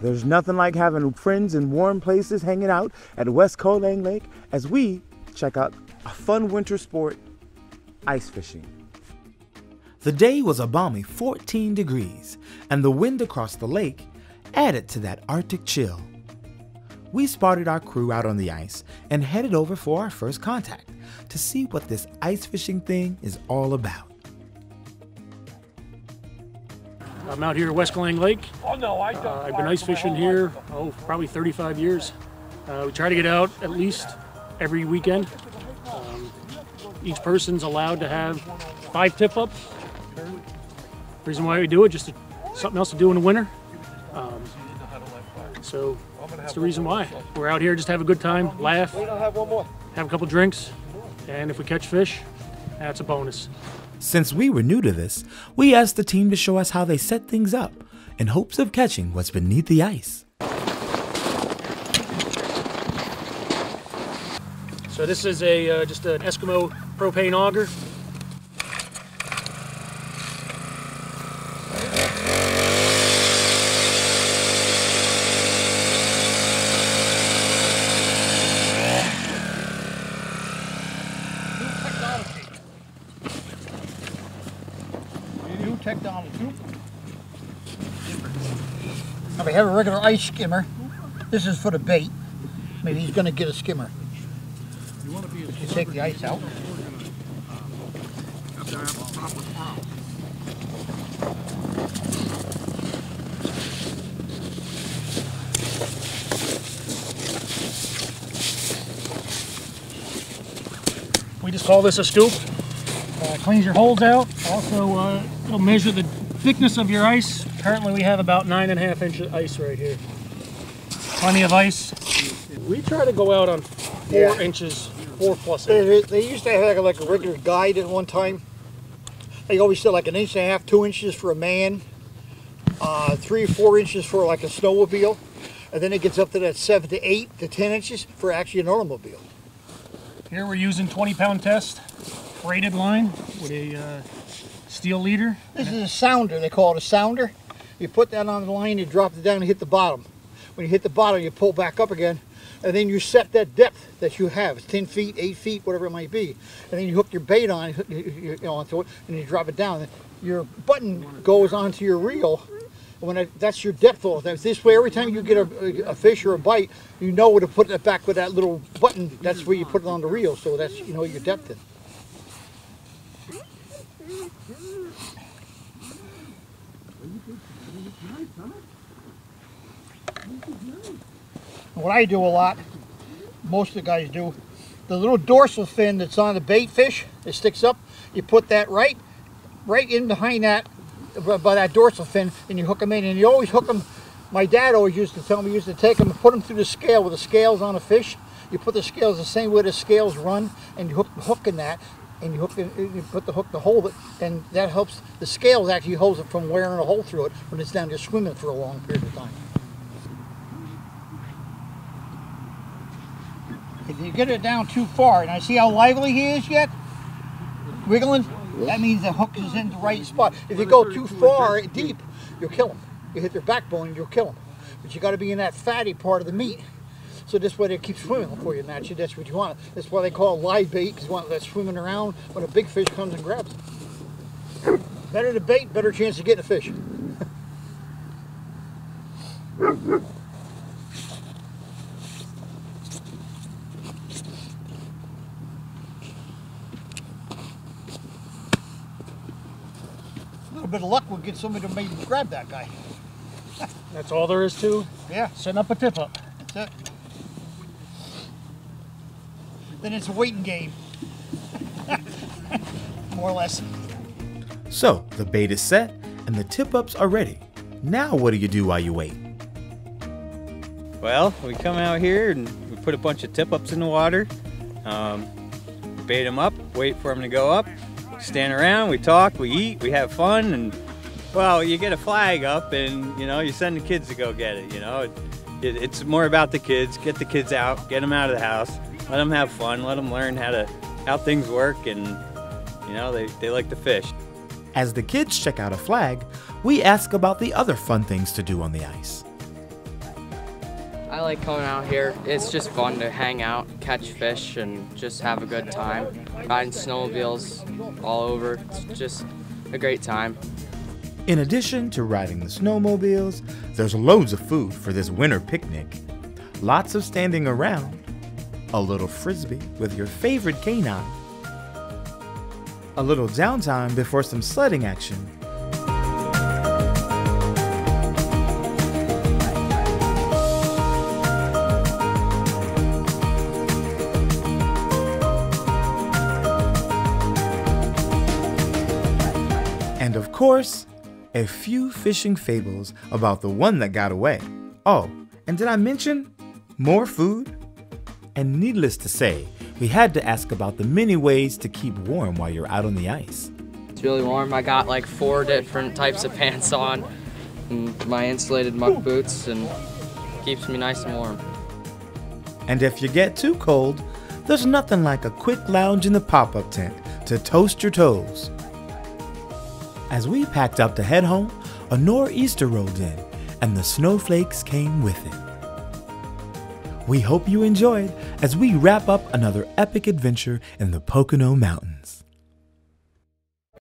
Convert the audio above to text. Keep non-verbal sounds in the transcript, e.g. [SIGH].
There's nothing like having friends in warm places hanging out at Westcolang Lake as we check out a fun winter sport, ice fishing. The day was a balmy 14 degrees, and the wind across the lake added to that Arctic chill. We spotted our crew out on the ice and headed over for our first contact to see what this ice fishing thing is all about. I'm out here at Westcolang Lake. Oh no, I don't. Uh, I've been ice fishing here, oh, probably 35 years. Uh, we try to get out at least every weekend. Um, each person's allowed to have five tip ups. Reason why we do it, just to, something else to do in the winter. Um, so that's the reason why. We're out here just have a good time, laugh, have a couple drinks, and if we catch fish, that's a bonus. Since we were new to this, we asked the team to show us how they set things up in hopes of catching what's beneath the ice. So this is a uh, just an Eskimo propane auger. Technology. Now we have a regular ice skimmer. This is for the bait. Maybe he's going to get a skimmer. You want to take the ice out. We just call this a scoop. Uh, cleans your holes out. Also, uh, it'll measure the thickness of your ice. Currently, we have about nine and a half inch of ice right here. Plenty of ice. We try to go out on four yeah. inches, four plus inches. They, they used to have like a regular guide at one time. They always said like an inch and a half, two inches for a man, uh, three or four inches for like a snowmobile, and then it gets up to that seven to eight to ten inches for actually an automobile. Here we're using 20 pound test braided line with a uh, steel leader. This is a sounder, they call it a sounder. You put that on the line, you drop it down and hit the bottom. When you hit the bottom, you pull back up again, and then you set that depth that you have. It's 10 feet, 8 feet, whatever it might be. And then you hook your bait on you know, onto it, and you drop it down. Your button goes onto your reel, when that's your depth off. That's this way, every time you get a, a, fish or a bite, you know where to put it back with that little button. That's where you put it on the reel, so that's you know your depth in. What I do a lot, most of the guys do, the little dorsal fin that's on the bait fish, it sticks up, you put that right, right in behind that, by that dorsal fin, and you hook them in, and you always hook them, my dad always used to tell me, used to take them and put them through the scale with the scales on a fish, you put the scales the same way the scales run, and you hook hook in that, and you hook it, you put the hook to hold it, and that helps the scales actually holds it from wearing a hole through it when it's down there swimming for a long period of time. If you get it down too far, and I see how lively he is yet, wiggling, that means the hook is in the right spot. If you go too far deep, you'll kill him. You hit their backbone, you'll kill him. But you got to be in that fatty part of the meat. So this way they keep swimming for you naturally. That's what you want. That's why they call it live bait, because you want that swimming around when a big fish comes and grabs it. Better the bait, better chance of getting a fish. A little bit of luck will get somebody to maybe grab that guy. That's all there is to? Yeah. Setting up a tip up. That's it then it's a waiting game. [LAUGHS] More or less. So, the bait is set and the tip ups are ready. Now, what do you do while you wait? Well, we come out here and we put a bunch of tip ups in the water, um, bait them up, wait for them to go up, stand around, we talk, we eat, we have fun, and well, you get a flag up and you know, you send the kids to go get it, you know. It, it, it's more about the kids, get the kids out, get them out of the house let them have fun, let them learn how to how things work, and you know they, they like to fish. As the kids check out a flag, we ask about the other fun things to do on the ice. I like coming out here. It's just fun to hang out, catch fish, and just have a good time. Riding snowmobiles all over. It's just a great time. In addition to riding the snowmobiles, there's loads of food for this winter picnic. Lots of standing around, a little frisbee with your favorite canine, a little downtime before some sledding action. And of course, a few fishing fables about the one that got away. Oh, and did I mention more food? And needless to say, we had to ask about the many ways to keep warm while you're out on the ice. It's really warm. I got like four different types of [LAUGHS] pants on, and my insulated muck boots, and keeps me nice and warm. And if you get too cold, there's nothing like a quick lounge in the pop up tent to toast your toes. As we packed up to head home, a nor'easter rolled in, and the snowflakes came with it. We hope you enjoyed as we wrap up another epic adventure in the Pocono Mountains.